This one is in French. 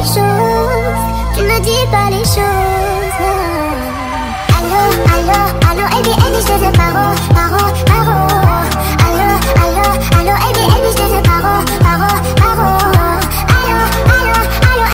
les choses, tu ne dis pas les choses.